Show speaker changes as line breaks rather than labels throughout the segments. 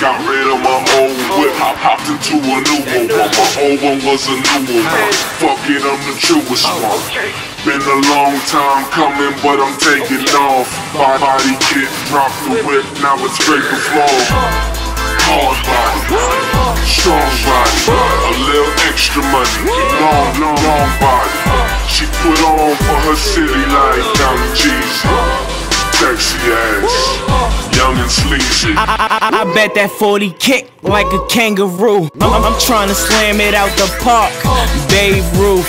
Got rid of my old whip, I popped into a new one. But my old one was a new one. Fuck it, I'm the truest one. Been a long time coming, but I'm taking off. My Body kit, drop the whip, now it's the floor. Hard body, strong body, a little extra money, long, long, long body. She put on for her city Young
I, I, I bet that 40 kick like a kangaroo. I'm, I'm trying to slam it out the park. Babe Ruth.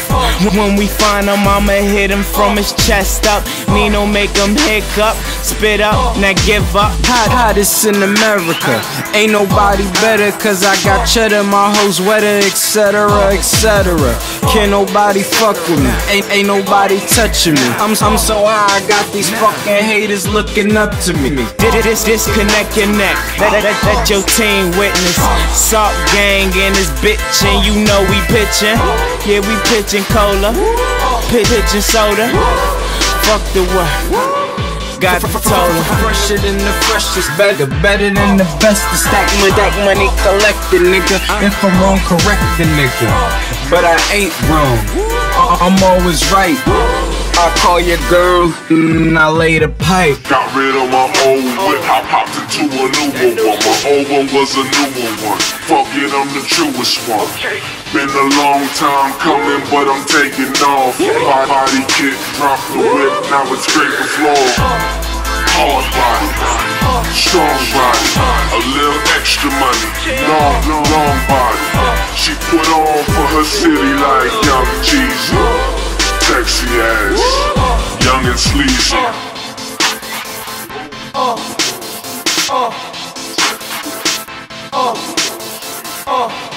When we find him, I'ma hit him from his chest up. Nino make him hiccup, spit up, now give up. Hot, hottest in America. Ain't nobody better, cause I got cheddar, my hoes wetter, etc., etc. Can't nobody fuck with me. Ain't, ain't nobody touching me. I'm, I'm so high, I got these fucking haters looking up to me. Did This, disconnect your neck. Let, let, let your team witness. Salt gang in this bitch, and you know we pitching. Yeah, we pitching cola, pitching soda. Fuck the what? got the total. Fresher than the freshest, better, better than the best. The stack my that money collected, nigga. If I'm wrong, correct the nigga. But I ain't wrong. I'm always right. I call your girl and I lay the pipe.
Got rid of my old whip, one. Was a newer one. Fuck it, I'm the truest one. Been a long time coming, but I'm taking off. My Body kit, drop the whip, now it's scrape the floor. Hard body, strong body, a little extra money, long, long, body. She put on for her city like Young Jeezy sexy ass, young and sleazy. Uh, uh, uh.